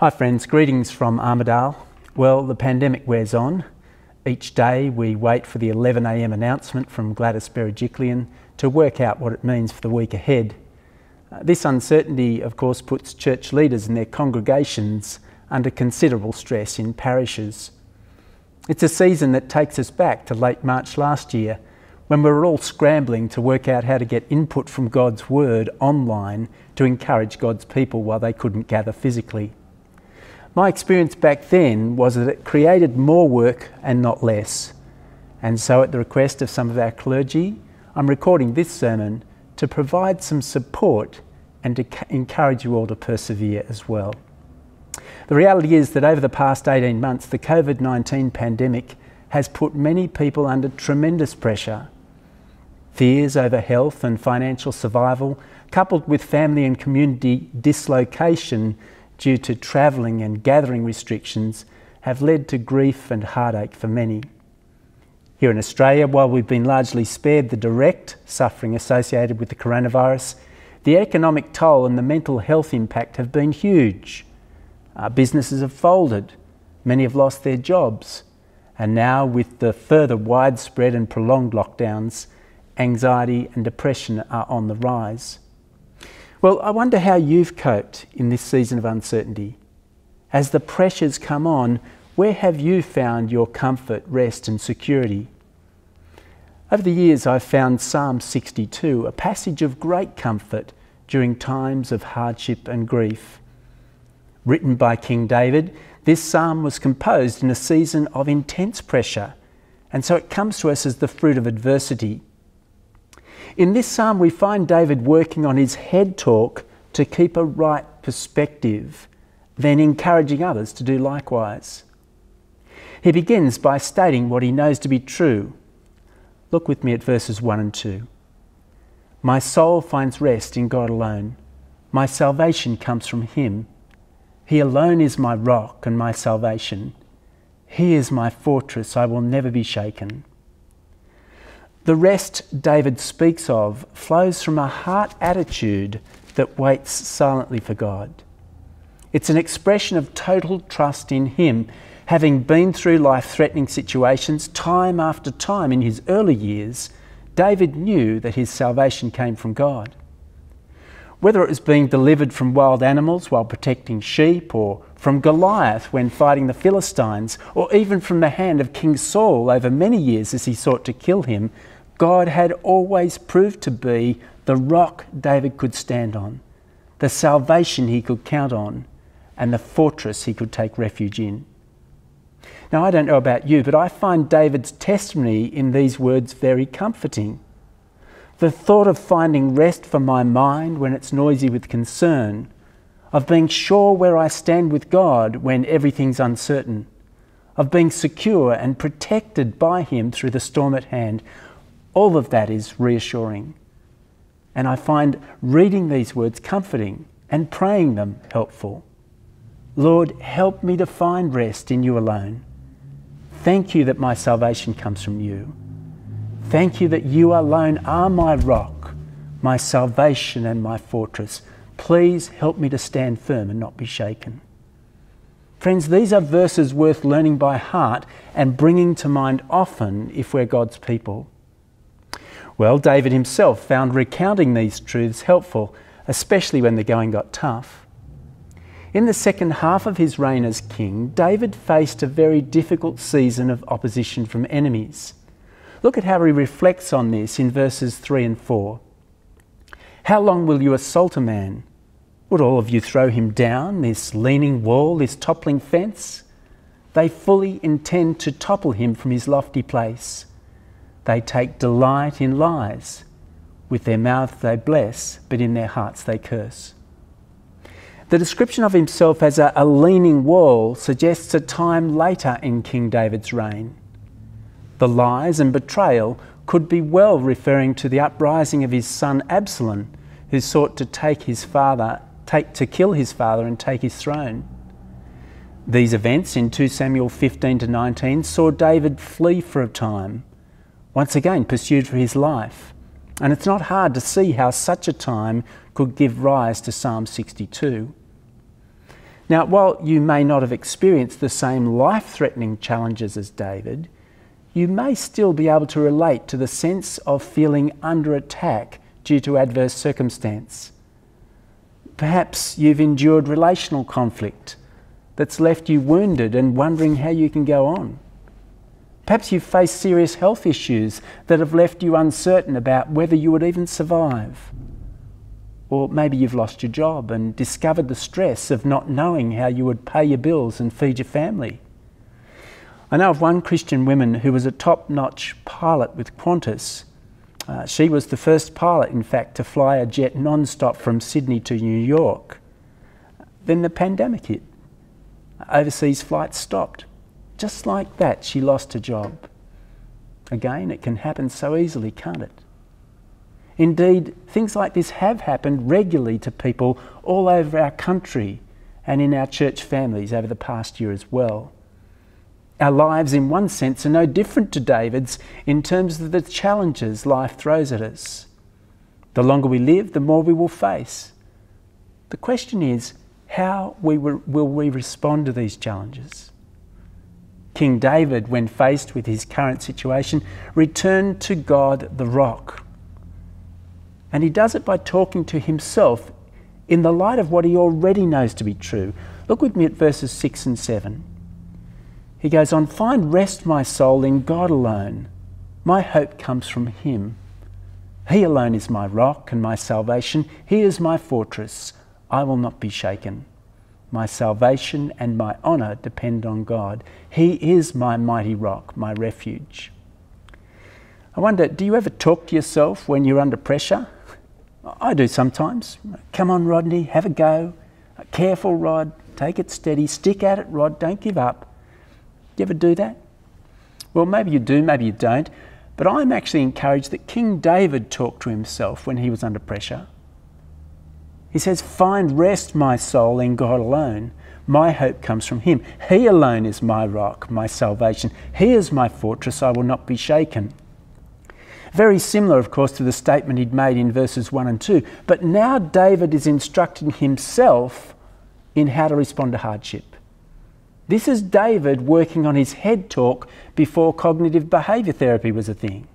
Hi, friends. Greetings from Armidale. Well, the pandemic wears on. Each day we wait for the 11am announcement from Gladys Berejiklian to work out what it means for the week ahead. Uh, this uncertainty, of course, puts church leaders and their congregations under considerable stress in parishes. It's a season that takes us back to late March last year when we were all scrambling to work out how to get input from God's Word online to encourage God's people while they couldn't gather physically. My experience back then was that it created more work and not less. And so, at the request of some of our clergy, I'm recording this sermon to provide some support and to encourage you all to persevere as well. The reality is that over the past 18 months, the COVID 19 pandemic has put many people under tremendous pressure Fears over health and financial survival, coupled with family and community dislocation due to travelling and gathering restrictions, have led to grief and heartache for many. Here in Australia, while we've been largely spared the direct suffering associated with the coronavirus, the economic toll and the mental health impact have been huge. Our businesses have folded, many have lost their jobs, and now, with the further widespread and prolonged lockdowns, anxiety, and depression are on the rise. Well, I wonder how you've coped in this season of uncertainty. As the pressures come on, where have you found your comfort, rest, and security? Over the years, I've found Psalm 62 a passage of great comfort during times of hardship and grief. Written by King David, this psalm was composed in a season of intense pressure, and so it comes to us as the fruit of adversity. In this psalm, we find David working on his head talk to keep a right perspective, then encouraging others to do likewise. He begins by stating what he knows to be true. Look with me at verses 1 and 2. My soul finds rest in God alone. My salvation comes from Him. He alone is my rock and my salvation. He is my fortress, I will never be shaken. The rest David speaks of flows from a heart attitude that waits silently for God. It's an expression of total trust in Him, having been through life threatening situations time after time in his early years. David knew that his salvation came from God. Whether it was being delivered from wild animals while protecting sheep, or from Goliath when fighting the Philistines, or even from the hand of King Saul over many years as he sought to kill him, God had always proved to be the rock David could stand on, the salvation he could count on, and the fortress he could take refuge in. Now, I don't know about you, but I find David's testimony in these words very comforting. The thought of finding rest for my mind when it's noisy with concern, of being sure where I stand with God when everything's uncertain, of being secure and protected by Him through the storm at hand, all of that is reassuring. And I find reading these words comforting and praying them helpful. Lord, help me to find rest in you alone. Thank you that my salvation comes from you. Thank you that you alone are my rock, my salvation, and my fortress. Please help me to stand firm and not be shaken. Friends, these are verses worth learning by heart and bringing to mind often if we're God's people. Well, David himself found recounting these truths helpful, especially when the going got tough. In the second half of his reign as king, David faced a very difficult season of opposition from enemies. Look at how he reflects on this in verses 3 and 4. How long will you assault a man? Would all of you throw him down, this leaning wall, this toppling fence? They fully intend to topple him from his lofty place. They take delight in lies. With their mouth they bless, but in their hearts they curse. The description of himself as a, a, leaning wall suggests a time later in King David's reign. The lies and betrayal could be well referring to the uprising of his son Absalom, who sought to take his father, take, to kill his father and take his throne. These events in 2 Samuel 15 to 19 saw David flee for a time once again pursued for his life. And it's not hard to see how such a time could give rise to Psalm 62. Now, while you may not have experienced the same life threatening challenges as David, you may still be able to relate to the sense of feeling under attack due to adverse circumstance. Perhaps you've endured relational conflict that's left you wounded and wondering how you can go on. Perhaps you've faced serious health issues that have left you uncertain about whether you would even survive. Or maybe you've lost your job and discovered the stress of not knowing how you would pay your bills and feed your family. I know of one Christian woman who was a top notch pilot with Qantas. Uh, she was the first pilot, in fact, to fly a jet non stop from Sydney to New York. Then the pandemic hit. Overseas flights stopped. Just like that, she lost her job. Again, it can happen so easily, can't it? Indeed, things like this have happened regularly to people all over our country and in our church families over the past year as well. Our lives, in one sense, are no different to David's in terms of the challenges life throws at us. The longer we live, the more we will face. The question is, how we will we respond to these challenges? King David, when faced with his current situation, returned to God the rock. And he does it by talking to himself in the light of what he already knows to be true. Look with me at verses 6 and 7. He goes on, Find rest, my soul, in God alone. My hope comes from Him. He alone is my rock and my salvation. He is my fortress. I will not be shaken. My salvation and my honour depend on God. He is my mighty rock, my refuge. I wonder, do you ever talk to yourself when you're under pressure? I do sometimes. Come on, Rodney, have a go. Careful, Rod. Take it steady. Stick at it, Rod. Don't give up. Do you ever do that? Well, maybe you do, maybe you don't. But I'm actually encouraged that King David talked to himself when he was under pressure. He says, Find rest, my soul, in God alone. My hope comes from Him. He alone is my rock, my salvation. He is my fortress. I will not be shaken. Very similar, of course, to the statement he'd made in verses 1 and 2. But now David is instructing himself in how to respond to hardship. This is David working on his head talk before cognitive behaviour therapy was a thing.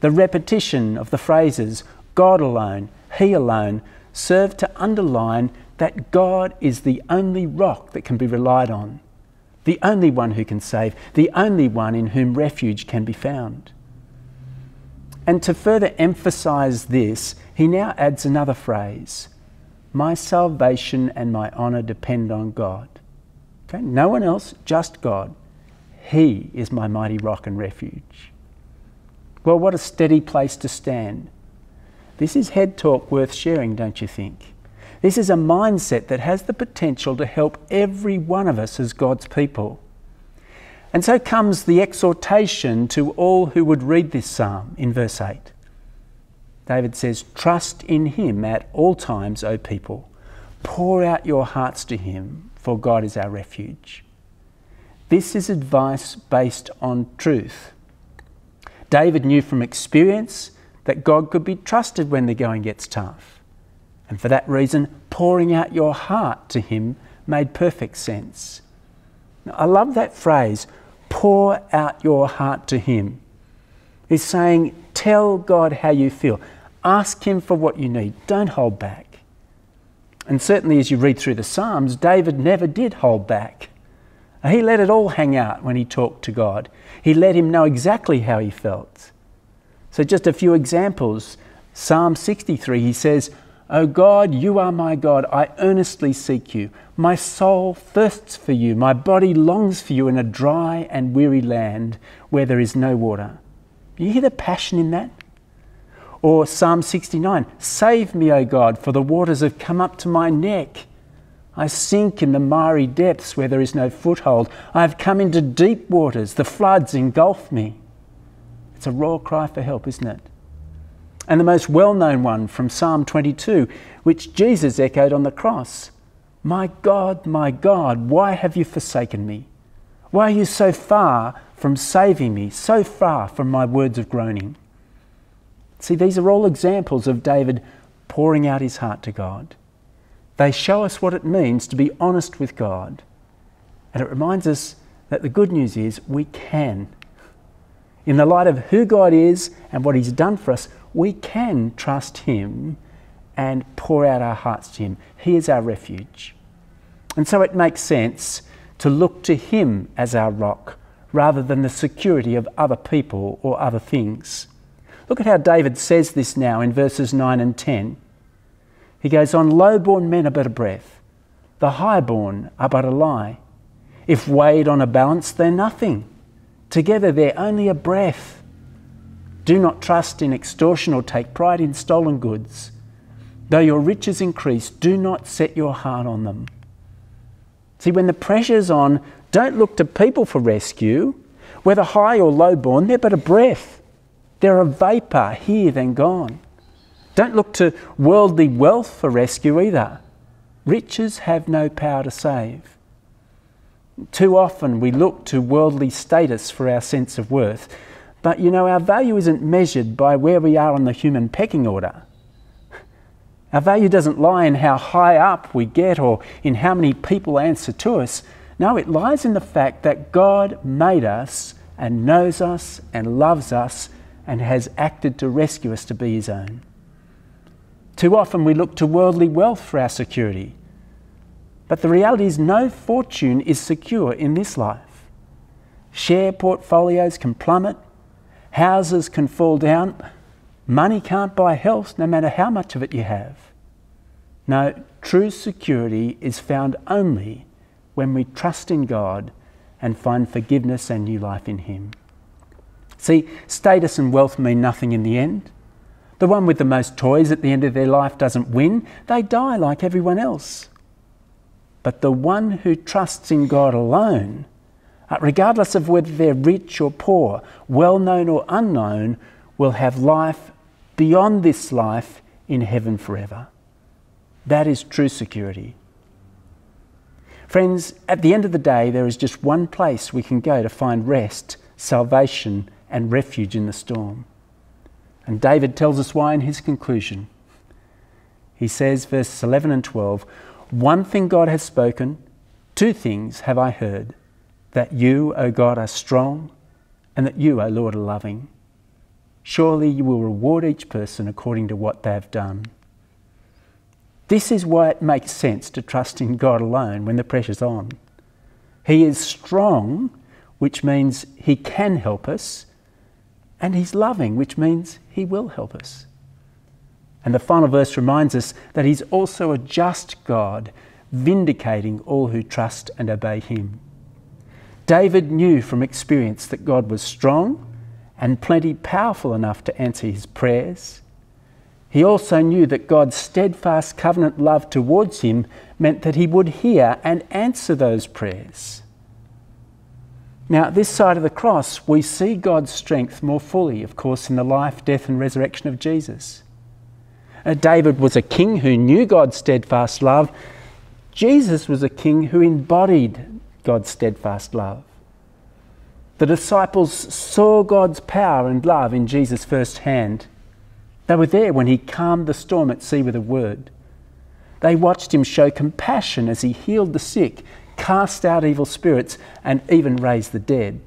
The repetition of the phrases God alone, He alone, serve to underline that God is the only rock that can be relied on, the only one who can save, the only one in whom refuge can be found. And to further emphasise this, he now adds another phrase My salvation and my honour depend on God. Okay? No one else, just God. He is my mighty rock and refuge. Well, what a steady place to stand. This is head talk worth sharing, don't you think? This is a mindset that has the potential to help every one of us as God's people. And so comes the exhortation to all who would read this psalm in verse 8. David says, Trust in him at all times, O people. Pour out your hearts to him for God is our refuge. This is advice based on truth. David knew from experience that God could be trusted when the going gets tough. And for that reason, pouring out your heart to Him made perfect sense. Now, I love that phrase, pour out your heart to Him. He's saying, tell God how you feel. Ask Him for what you need. Don't hold back. And certainly, as you read through the Psalms, David never did hold back. He let it all hang out when he talked to God. He let him know exactly how he felt. So, just a few examples. Psalm 63, he says, O God, you are my God. I earnestly seek you. My soul thirsts for you. My body longs for you in a dry and weary land where there is no water. You hear the passion in that? Or Psalm 69 Save me, O God, for the waters have come up to my neck. I sink in the miry depths where there is no foothold. I have come into deep waters. The floods engulf me. It's a raw cry for help, isn't it? And the most well known one from Psalm 22, which Jesus echoed on the cross My God, my God, why have you forsaken me? Why are you so far from saving me, so far from my words of groaning? See, these are all examples of David pouring out his heart to God. They show us what it means to be honest with God. And it reminds us that the good news is we can. In the light of who God is and what He's done for us, we can trust Him and pour out our hearts to Him. He is our refuge. And so it makes sense to look to Him as our rock rather than the security of other people or other things. Look at how David says this now in verses 9 and 10. He goes on, Low-born men are but a breath, the high-born are but a lie. If weighed on a balance, they're nothing. Together, they're only a breath. Do not trust in extortion or take pride in stolen goods. Though your riches increase, do not set your heart on them. See, when the pressure's on, don't look to people for rescue. Whether high or low born, they're but a breath. They're a vapour, here then gone. Don't look to worldly wealth for rescue either. Riches have no power to save. Too often we look to worldly status for our sense of worth, but you know, our value isn't measured by where we are on the human pecking order. Our value doesn't lie in how high up we get or in how many people answer to us. No, it lies in the fact that God made us and knows us and loves us and has acted to rescue us to be His own. Too often we look to worldly wealth for our security. But the reality is, no fortune is secure in this life. Share portfolios can plummet, houses can fall down, money can't buy health no matter how much of it you have. No, true security is found only when we trust in God and find forgiveness and new life in Him. See, status and wealth mean nothing in the end. The one with the most toys at the end of their life doesn't win, they die like everyone else. But the one who trusts in God alone, uh, regardless of whether they're rich or poor, well known or unknown, will have life beyond this life in heaven forever. That is true security. Friends, at the end of the day, there is just one place we can go to find rest, salvation, and refuge in the storm. And David tells us why in his conclusion. He says, verses 11 and 12 One thing God has spoken, two things have I heard that you, O God, are strong, and that you, O Lord, are loving. Surely you will reward each person according to what they have done. This is why it makes sense to trust in God alone when the pressure's on. He is strong, which means He can help us, and He's loving, which means He will help us. And the final verse reminds us that He's also a just God, vindicating all who trust and obey Him. David knew from experience that God was strong and plenty powerful enough to answer his prayers he also knew that God's steadfast covenant love towards him meant that he would hear and answer those prayers. Now, at this side of the cross, we see God's strength more fully, of course, in the life, death, and resurrection of Jesus. Uh, David was a king who knew God's steadfast love. Jesus was a king who embodied God's steadfast love. The disciples saw God's power and love in Jesus firsthand. They were there when he calmed the storm at sea with a word. They watched him show compassion as he healed the sick, cast out evil spirits, and even raised the dead.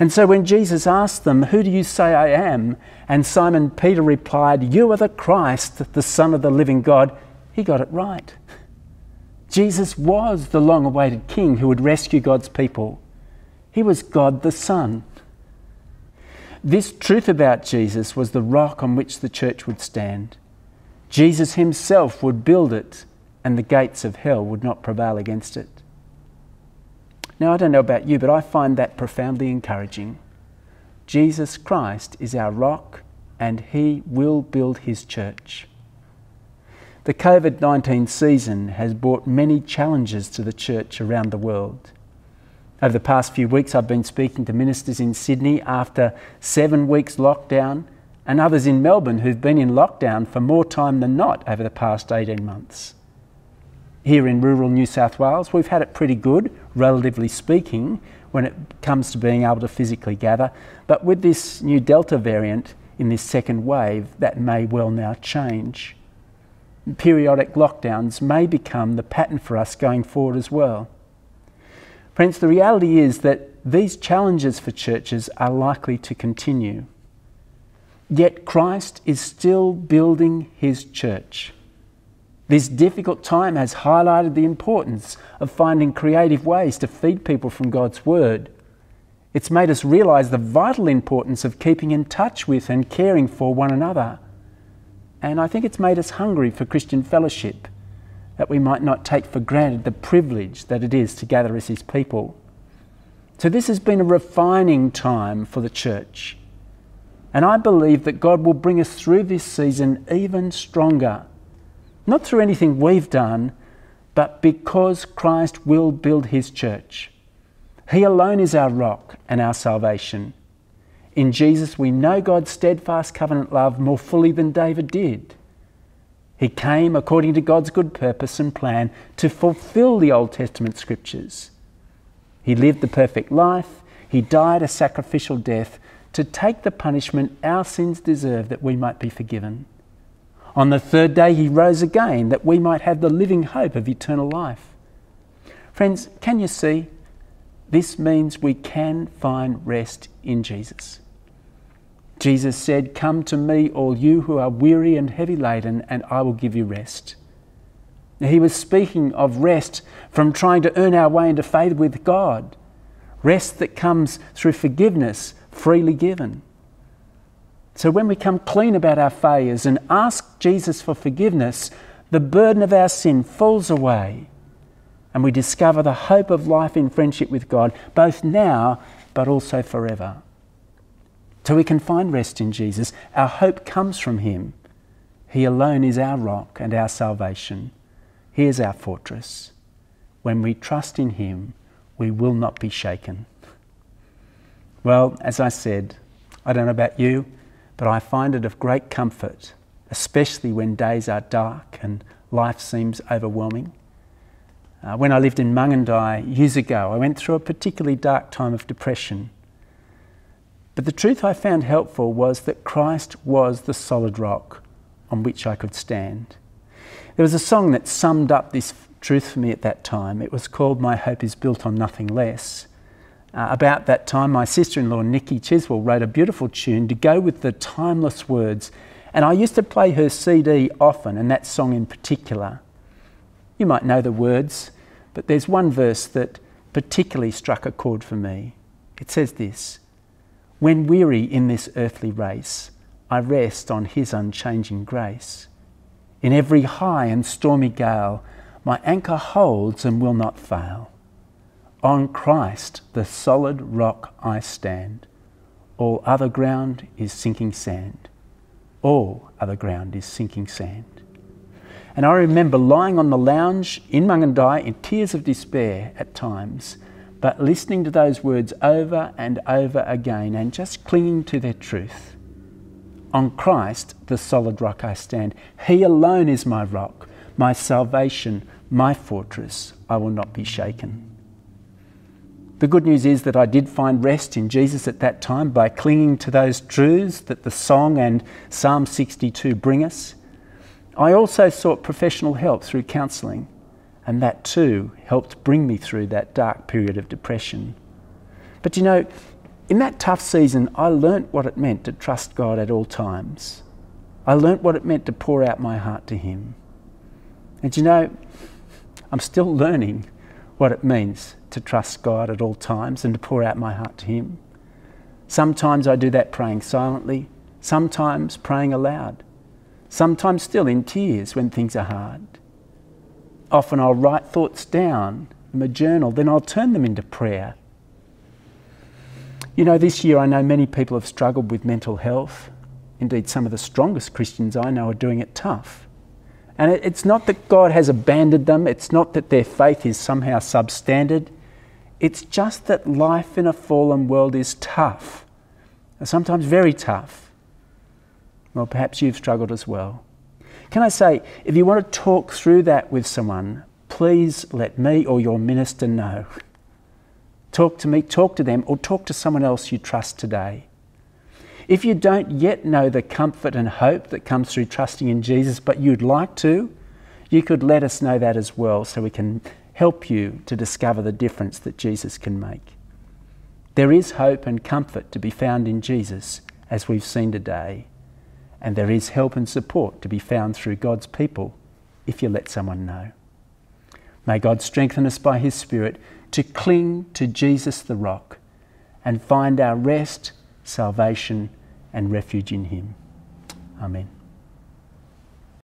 And so when Jesus asked them, Who do you say I am? and Simon Peter replied, You are the Christ, the Son of the living God, he got it right. Jesus was the long awaited King who would rescue God's people. He was God the Son. This truth about Jesus was the rock on which the church would stand. Jesus himself would build it, and the gates of hell would not prevail against it. Now, I don't know about you, but I find that profoundly encouraging. Jesus Christ is our rock, and he will build his church. The COVID 19 season has brought many challenges to the church around the world. Over the past few weeks, I've been speaking to ministers in Sydney after seven weeks lockdown and others in Melbourne who've been in lockdown for more time than not over the past 18 months. Here in rural New South Wales, we've had it pretty good, relatively speaking, when it comes to being able to physically gather. But with this new Delta variant in this second wave, that may well now change. periodic lockdowns may become the pattern for us going forward as well. Friends, the reality is that these challenges for churches are likely to continue. Yet Christ is still building his church. This difficult time has highlighted the importance of finding creative ways to feed people from God's Word. It's made us realize the vital importance of keeping in touch with and caring for one another. And I think it's made us hungry for Christian fellowship, that we might not take for granted the privilege that it is to gather as His people. So, this has been a refining time for the church. And I believe that God will bring us through this season even stronger. Not through anything we've done, but because Christ will build His church. He alone is our rock and our salvation. In Jesus, we know God's steadfast covenant love more fully than David did. He came according to God's good purpose and plan to fulfill the Old Testament scriptures. He lived the perfect life, he died a sacrificial death to take the punishment our sins deserve that we might be forgiven. On the third day, he rose again that we might have the living hope of eternal life. Friends, can you see? This means we can find rest in Jesus. Jesus said, Come to me, all you who are weary and heavy laden, and I will give you rest. He was speaking of rest from trying to earn our way into faith with God, rest that comes through forgiveness freely given. So when we come clean about our failures and ask Jesus for forgiveness, the burden of our sin falls away and we discover the hope of life in friendship with God, both now but also forever. So we can find rest in Jesus. Our hope comes from Him. He alone is our rock and our salvation. He is our fortress. When we trust in Him, we will not be shaken. Well, as I said, I don't know about you, but I find it of great comfort, especially when days are dark and life seems overwhelming. Uh, when I lived in Mungindi years ago, I went through a particularly dark time of depression. But the truth I found helpful was that Christ was the solid rock on which I could stand. There was a song that summed up this truth for me at that time. It was called My Hope is Built on Nothing Less. Uh, about that time, my sister in law, Nikki Chiswell, wrote a beautiful tune to go with the timeless words. And I used to play her CD often, and that song in particular. You might know the words, but there's one verse that particularly struck a chord for me. It says this when weary in this earthly race, I rest on His unchanging grace. In every high and stormy gale, my anchor holds and will not fail. On Christ, the solid rock, I stand. All other ground is sinking sand. All other ground is sinking sand. And I remember lying on the lounge in Mungindi in tears of despair at times but listening to those words over and over again and just clinging to their truth. On Christ, the solid rock I stand. He alone is my rock, my salvation, my fortress. I will not be shaken. The good news is that I did find rest in Jesus at that time by clinging to those truths that the song and Psalm 62 bring us. I also sought professional help through counselling and that too helped bring me through that dark period of depression. But you know, in that tough season, I learnt what it meant to trust God at all times. I learnt what it meant to pour out my heart to Him. And you know, I'm still learning what it means to trust God at all times and to pour out my heart to Him. Sometimes I do that praying silently, sometimes praying aloud, sometimes still in tears when things are hard often I'll write thoughts down in my journal, then I'll turn them into prayer. You know, this year I know many people have struggled with mental health. Indeed, some of the strongest Christians I know are doing it tough. And it's not that God has abandoned them, it's not that their faith is somehow substandard. It's just that life in a fallen world is tough, sometimes very tough. Well, perhaps you've struggled as well. Can I say, if you want to talk through that with someone, please let me or your minister know. Talk to me, talk to them, or talk to someone else you trust today. If you don't yet know the comfort and hope that comes through trusting in Jesus, but you'd like to, you could let us know that as well so we can help you to discover the difference that Jesus can make. There is hope and comfort to be found in Jesus, as we've seen today, and there is help and support to be found through God's people if you let someone know. May God strengthen us by His Spirit to cling to Jesus the rock and find our rest, salvation, and refuge in Him. Amen.